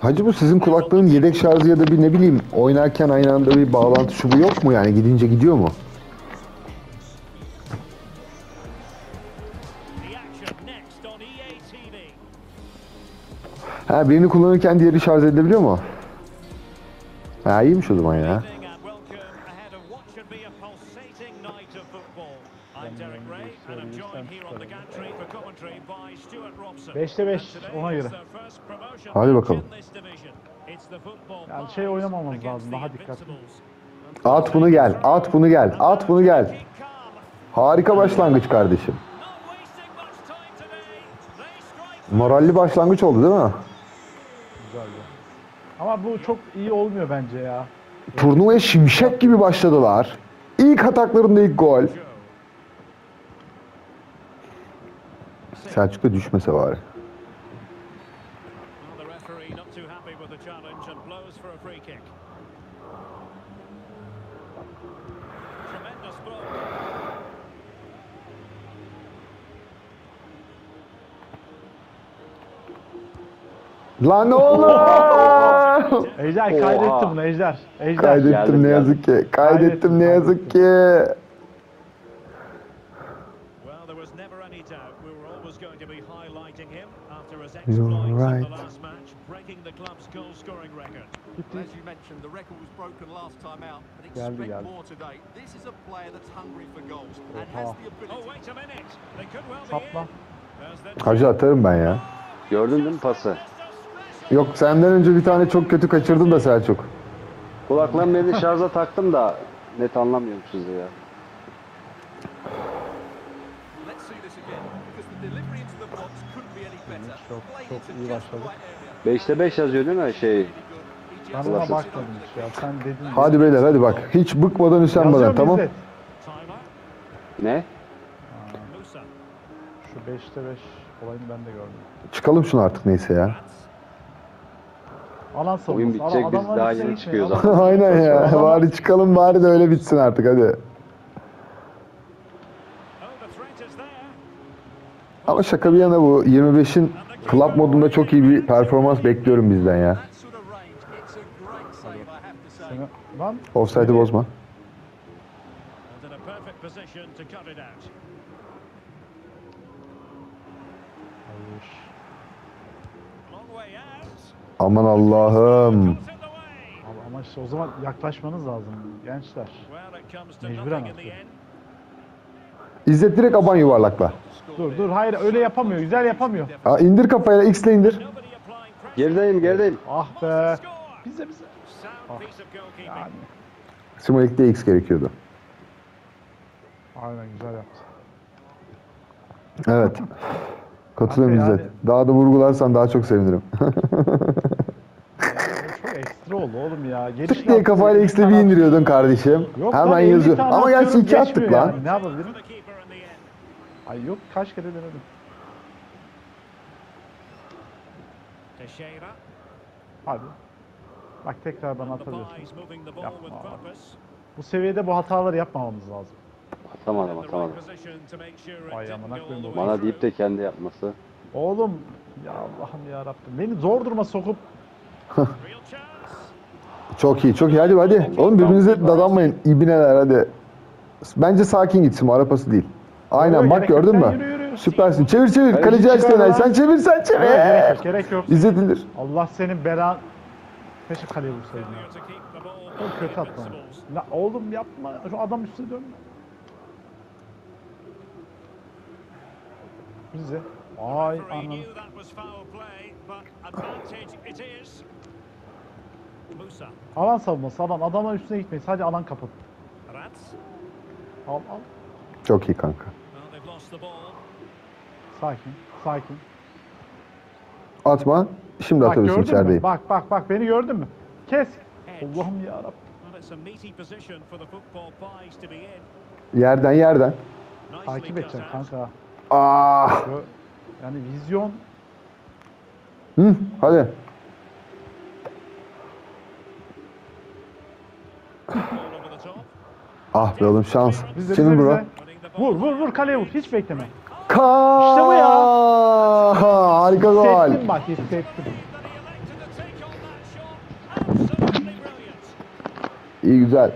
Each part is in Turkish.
Hacı bu sizin kulaklığın yedek şarjı ya da bir ne bileyim oynarken aynı anda bir bağlantı şu bu yok mu yani gidince gidiyor mu? TV. Ha birini kullanırken diğeri şarj edilebiliyor mu? Ha iyiymiş o zaman ya. Beşte beş, ona göre. Hadi bakalım. Yani şey oynamamamız lazım, daha dikkatli. At bunu gel, at bunu gel, at bunu gel. Harika başlangıç kardeşim. Moralli başlangıç oldu değil mi? Güzeldi. Ama bu çok iyi olmuyor bence ya. Turnuvaya şimşek gibi başladılar. İlk ataklarında ilk gol. Joe. Selçuk da düşmese bari. Well, the referee not too happy with the challenge and blows for a free kick. Tremendous blow. Lan oğlum! Ejder Oha. kaydettim bunu Ejder. Ejder. Kaydettim Geldim, ne geldim. yazık ki. Kaydettim ne yazık ki. Well, there was never any doubt we were always going to be highlighting him after his exploits You're in right. Club's goal-scoring record. Gitti. As you mentioned, the record was broken last time out, but expect geldi. more today. This is a player that's hungry for goals and has the Oh, ability. wait a minute. They could well be Sapla. Hacı atarım ben ya. Gördün değil mi pası? Yok senden önce bir tane çok kötü kaçırdım da Selçuk. Kulaklarımı evde şarja taktım da net anlamıyorum sizi ya. Let's see this again because the delivery into the box couldn't be any better. Çok çok iyi başladık. Right area. 5'te 5 yazıyor değil mi şey? Ben ona Olasın. bakmadım hiç ya. Sen dedin. Hadi beyler hadi bak. Hiç bıkmadan üsenmeden tamam. Ne? Şu 5'te 5 olayını ben de gördüm. Çıkalım şunu artık neyse ya. Alan savunması. Oyun bitecek, Adam- biz adamlar daha yeni çıkıyoruz Adam- Aynen ya. Bari çıkalım bari de öyle bitsin artık hadi. Oh. Ama şaka bir yana bu 25'in club modunda çok iyi bir performans bekliyorum bizden ya. Offside'ı bozma. Aman Allah'ım. Ama işte o zaman yaklaşmanız lazım gençler. Mecburen nothing in the atıyor. end. İzzet direkt aban yuvarlakla. Dur dur hayır öyle yapamıyor. Güzel yapamıyor. Aa, indir kafayla X'le indir. Gerideyim gerideyim. Ah be. Bize bize. Goalkeeping. Yani. Simolik'te X gerekiyordu. Aynen güzel yaptı. Evet. Katılıyorum İzzet. yani- Daha da vurgularsan daha çok sevinirim. Çok ekstra oldu oğlum ya. Geliş Tık diye kafayla X'le bir indiriyordun kardeşim. Yok Hemen 50 yazıyor. Ama gerçi iki attık lan. yani. Ne yapabilirim? the keeper in the end. Ay yok kaç kere denedim. Teixeira. Hadi. Bak tekrar bana atabiliyorsun. Yapma purpose. Bu seviyede bu hataları yapmamamız lazım. Atamadım atamadım. didn't amına koyayım way Bana deyip de kendi yapması. Oğlum ya Allah'ım ya Rabbim. Beni zor duruma sokup. Çok iyi, çok iyi. Hadi hadi. Oğlum birbirinize dadanmayın. İbineler hadi. Bence sakin gitsin. Arapası değil. Aynen Yürü, bak gerek yok. gördün Sen mü? yürü, yürü. Süpersin. Çevir çevir. Kaleci çıkar lan. Sen çevir sen Evet, gerek çevir. yok, gerek yok. İzzet indir. Allah senin belan. Keşke kaleye vursaydın Çok kötü attın. Invincibles. La oğlum yapma. Şu adam üstüne dönme. Bize. Ay anam. Alan savunması alan. Adamın üstüne gitmeyiz. Hadi alan kapat. Al al. Çok iyi kanka. Sakin. Sakin. Atma. Şimdi Bak atabilirsin gördün mü? içerideyim. Bak bak bak beni gördün mü? Kes. Allah'ım ya. Yerden yerden. Takip out. kanka. Ah. Gö- Yani vizyon Hı, hadi. Ah be oğlum şans. bize bro. Vur vur vur kaleye vur. Hiç bekleme. Ka İşte bu ya. harika gol. Hissettim bak hissettim. İyi güzel.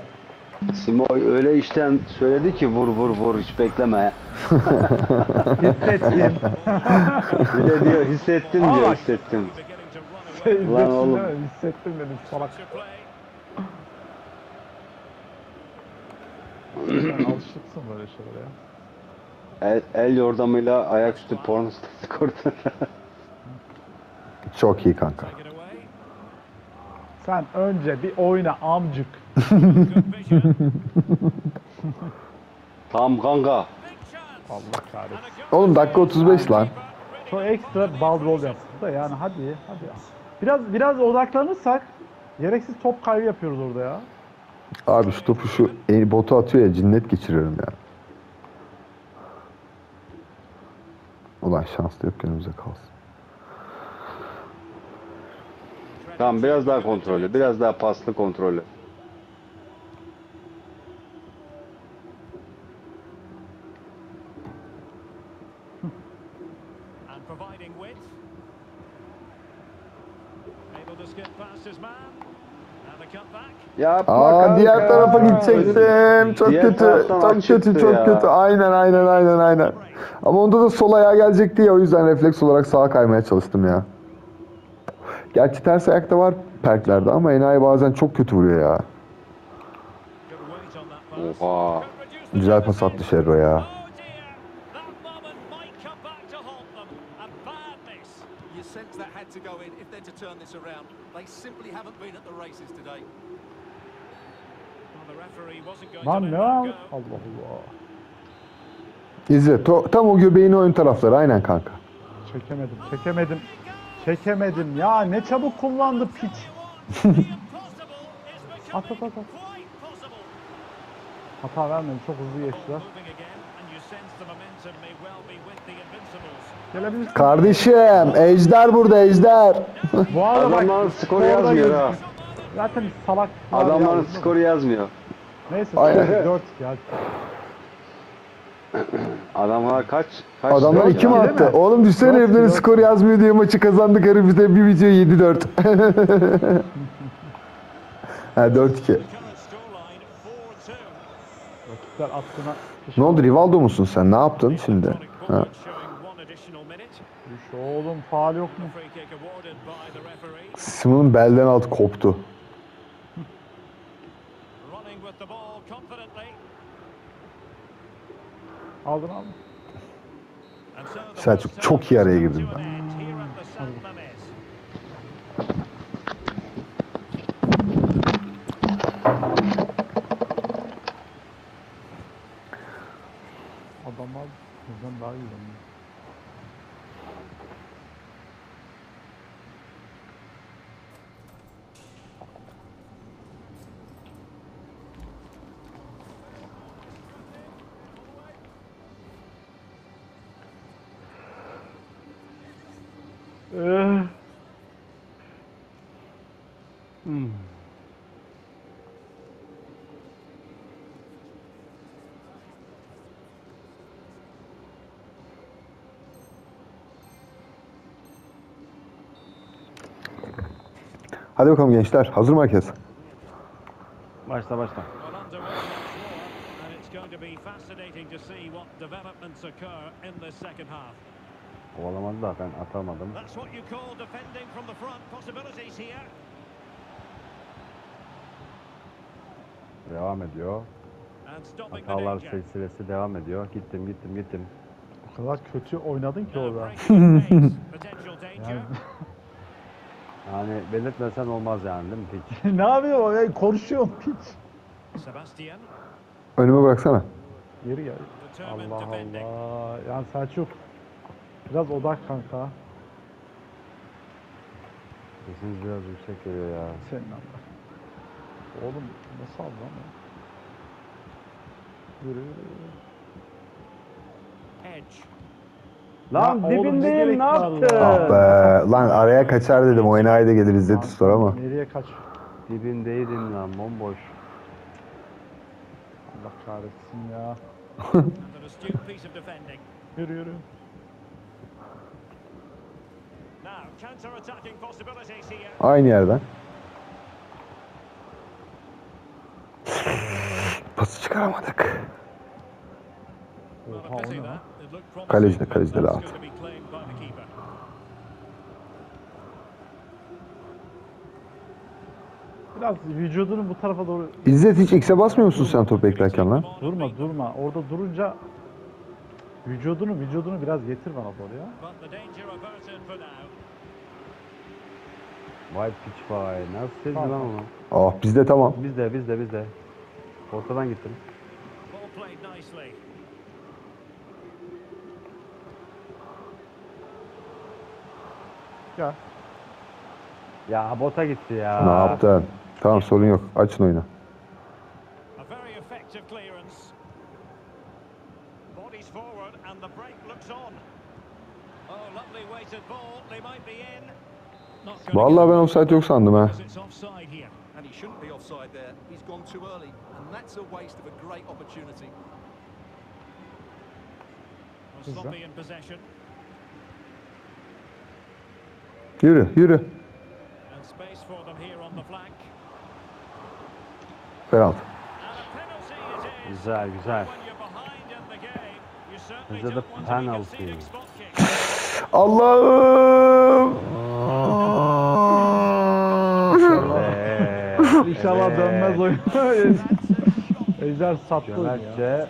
Simoy öyle işten söyledi ki vur vur vur hiç bekleme. Hissettim. Bir de diyor hissettim Aa, diyor hissettim. Lan oğlum. Hissettim dedim salak. Alışıksın böyle şeylere ya. El, el yordamıyla ayaküstü porno sitesi kurdu. Çok iyi kanka. Sen önce bir oyna amcık. Tamam kanka. Allah kahretsin. Oğlum dakika 35 lan. Çok ekstra bal rol yaptı da yani hadi hadi. Biraz biraz odaklanırsak gereksiz top kaybı yapıyoruz orada ya. Abi şu topu şu e, botu atıyor ya cinnet geçiriyorum ya. Ulan şans da yok önümüze kalsın. Tamam biraz daha kontrollü. Biraz daha paslı kontrollü. Aa kanka. diğer tarafa gidecektim. Çok Diğer kötü. Çok kötü, çok ya. kötü. Aynen aynen aynen aynen. Ama onda da sol ayağa gelecekti ya o yüzden refleks olarak sağa kaymaya çalıştım ya. Gerçi ters ayakta var perklerde ama enayi bazen çok kötü vuruyor ya. Oha. Güzel pas attı Şerro ya. Oh dear. That moment might come back to haunt them. A bad miss. You sense that had to go in if they're to turn this around. They simply haven't been at the races today. Well, the referee wasn't going Lan to ne al? Allah Allah. İzle. to- tam o göbeğin ön tarafları aynen kanka. Çekemedim, çekemedim. Çekemedim ya ne çabuk kullandı piç. At at at. Hata vermedim çok hızlı geçtiler. Moving again, and you sense the momentum may well be with the Invincibles. Gelebilirsin. Kardeşim Ejder burada Ejder. Bu arada bak, Adamların skoru yazmıyor gözüküyor. ha. Zaten salak. Adamların Ya, skoru yazmıyor. Neyse Aynen. 4 ya. Adamlar kaç? kaç Adamlar dört iki ya? mi Değil attı? mi? Oğlum düşsene Dört, heriflerin dört. skor yazmıyor diye maçı kazandık herif bize bir bitiyor 7-4. ha 4-2. Current scoreline 4-2. Rakipler attığına Ne oldu Rivaldo musun sen? Ne yaptın şimdi? Ha. Düş oğlum faal yok mu? Simon'un belden altı koptu. Aldın aldın. Selçuk, çok iyi araya girdin ben. end here at the San Mamés. Adamlar bizden daha iyi oynuyor. Eh. Hadi bakalım gençler. Hazır mı herkes? Başla başla. Well, underway once more, Devam ediyor. Hatalar silsilesi devam ediyor. Gittim gittim gittim. O kadar kötü oynadın ki orada. Yani, Yani belirtmesen olmaz yani değil mi piç? ne yapıyor o ya? Konuşuyor piç. Sebastian. Önüme bıraksana. Geri gel. Allah. Allah. Yani Selçuk. Biraz odak kanka. Sesiniz biraz yüksek geliyor ya. Senin Allah. Oğlum nasıl aldın lan? Yürü yürü. Lan Ya oğlum, dibindeyim ne var yaptın? Ah be. Lan araya kaçar dedim. O enayi de gelir İzzet Üstor ama. Nereye kaç? Dibindeydim lan bomboş. Allah kahretsin ya. And an astute piece of defending. Yürü yürü. Now, counter-attacking possibilities here. Aynı yerden. Pası çıkaramadık. Oha, o ne Kaleci de, kaleci de rahat. Biraz vücudunu bu tarafa doğru İzzet hiç X'e basmıyor musun sen top beklerken lan? durma durma. Orada durunca vücudunu vücudunu biraz getir bana doğru ya. But the danger averted for now. Vay piç vay. Nasıl sezdi lan onu? Oh bizde tamam. Biz de biz de biz de. Ortadan gittim. Gel. Ya bota gitti ya. Ne yaptın? Tamam sorun yok. Açın oyunu. Forward and the break looks on. Oh, lovely weighted ball. They might be in. Vallahi ben offside yok sandım ha. Güzel. Yürü yürü. And space for them here on the flank. Penaltı. And a penalty it is. Güzel güzel. When you're behind in the game, you certainly Bizde de don't want to be penalty. conceding spot kicks. Allah'ım. Eee, İnşallah evet. dönmez oyun. Ejder sattı oyunu ya. Cömertçe.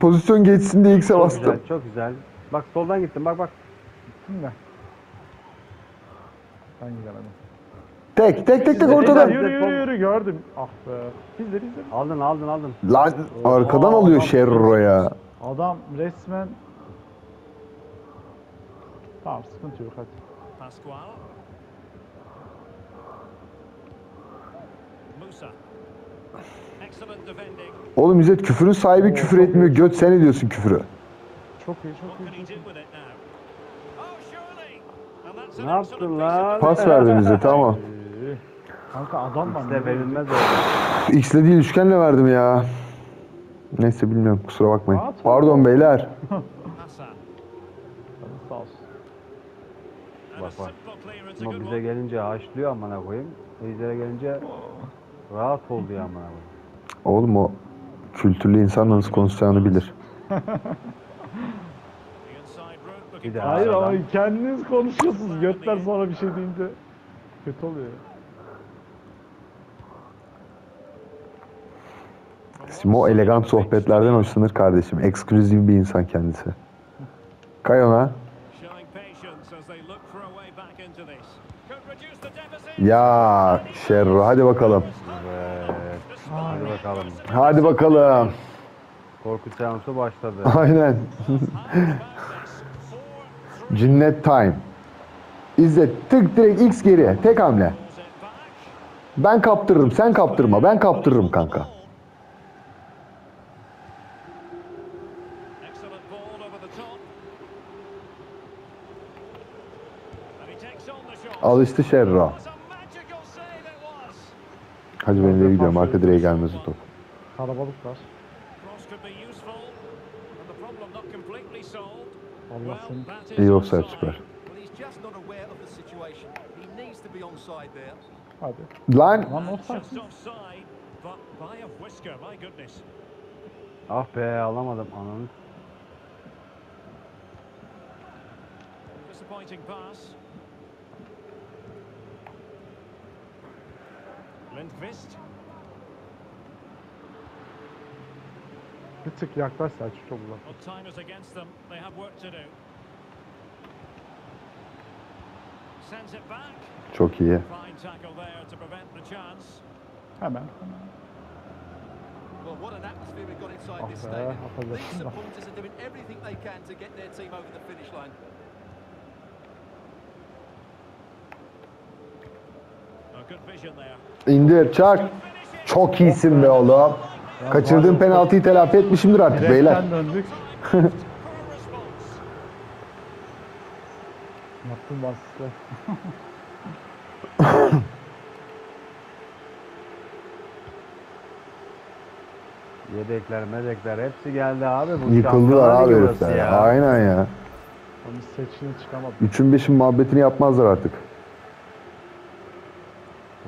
Pozisyon geçsin diye X'e Çok bastım. güzel çok güzel. Bak soldan gittim bak bak. Gittin mi? Ben gidemedim. Tek tek tek tek ortadan. yürü yürü yürü gördüm. Ah be. Bizde bizde. Aldın aldın aldın. Lan arkadan alıyor Şerro ya. Adam resmen Tamam sıkıntı yok hadi. Pascual. Musa. Excellent defending. Oğlum İzzet küfürün sahibi küfür etmiyor. Göt sen ediyorsun küfürü. Çok iyi What çok iyi. Oh, Ne yaptın lan? Pas verdin bize tamam. Kanka adam var. İşte verilmez öyle. X'le değil üçgenle verdim ya. Neyse bilmiyorum kusura bakmayın. Pardon beyler. Hasan. Sağ olsun. And a Bak, bak. Ama bize gelince haşlıyor amına koyayım. Ejder'e gelince rahat oldu ya amına koyayım. Oğlum o kültürlü insan nasıl konuşacağını bilir. Bir daha. Hayır ama adam. kendiniz konuşuyorsunuz. Götler sonra bir şey deyince kötü oluyor. Simo elegant sohbetlerden hoşlanır kardeşim. Ekskluzif bir insan kendisi. Kay Ya Şerro hadi bakalım. Evet. Hadi bakalım. Hadi bakalım. Korku seansı başladı. Aynen. Cinnet time. İzzet tık direkt X geri. Tek hamle. Ben kaptırırım. Sen kaptırma. Ben kaptırırım kanka. Excellent ball over the top. And he takes on the shot. Alıştı Şerro. It's a magical save it was. Hadi ben de gidiyorum. Arka direğe gelmez o top. Kalabalık var. İyi offside süper. Hadi. Lan Lan offside. Ah be alamadım ananı. Disappointing pass. Lindqvist. Bir tık yaklaş Selçuk çok uzak. Well, time is against them. They have work to do. Sends it back. çok iyi. Fine tackle there to prevent the chance. Hemen. Well, what an atmosphere we've got inside Ah this stadium. These supporters are doing everything they can to get their team over the finish line. A good vision there. İndir çak. Çok iyisin be oğlum. Kaçırdığım penaltıyı telafi etmişimdir artık beyler. Döndük. Yaptım baskı. Yedekler, medekler hepsi geldi abi. Bu Yıkıldılar Şampiyonlar abi Ligi burası herifler. ya. Aynen ya. Onu seçkine çıkamadı. Üçün beşin muhabbetini yapmazlar artık.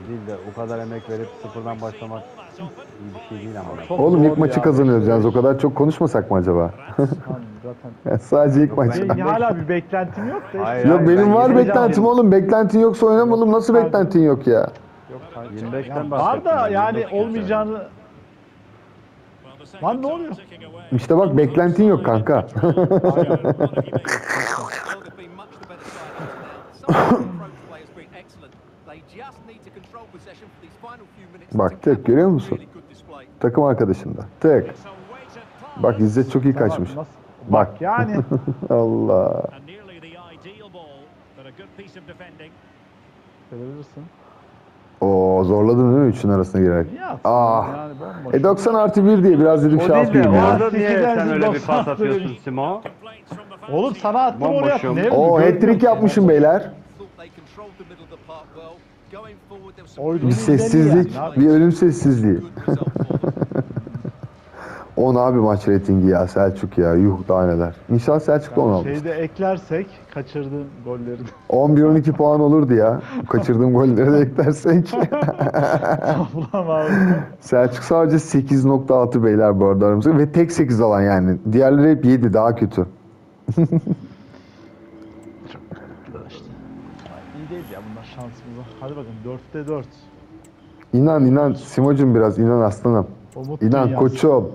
Değil de o kadar emek verip sıfırdan başlamak iyi bir şey değil ama. Çok Oğlum ilk maçı kazanıyoruz yalnız o kadar çok konuşmasak mı acaba? Zaten. Sadece ilk maç. ben- Benim hala bir beklentim yok da. Hayır, Yok hayır, benim ben var beklentim oğlum. Beklentin yoksa oynamalım. Nasıl Yok, beklentin yok ya? Yok, hayır. 25'ten Ya bahsettim. var da yani 25 olmayacağını Lan ne oluyor? İşte bak beklentin yok kanka. Bak, tek, görüyor musun? Takım arkadaşında. Tek. Bak İzzet çok iyi kaçmış. Bak. Yani Allah. Verirsin. Oo zorladın değil mi üçün arasına girerek? Ya Ah. yani. E 90 artı 1 diye biraz dedim O şey yapayım ya. orada niye sen öyle bir pas atıyorsun. Simo? Oğlum sana attım oraya. Görmüyor hat-trick yapmışım beyler. Bir sessizlik, bir ölüm sessizliği. good result for them. 10 abi maç reytingi ya Selçuk ya. Yuh daha neler. İnşallah Selçuk da 10 alır. Şeyi de eklersek kaçırdığın golleri de. 11-12 puan olurdu ya. Kaçırdığım golleri de eklersek. Selçuk sadece 8.6 beyler bu arada aramızda. Ve tek 8 alan yani. Diğerleri hep 7 daha kötü. işte. İyi değil ya bunlar şansımıza. Hadi bakalım 4'te 4. İnan inan Simocum biraz inan aslanım. Umut İnan koçum.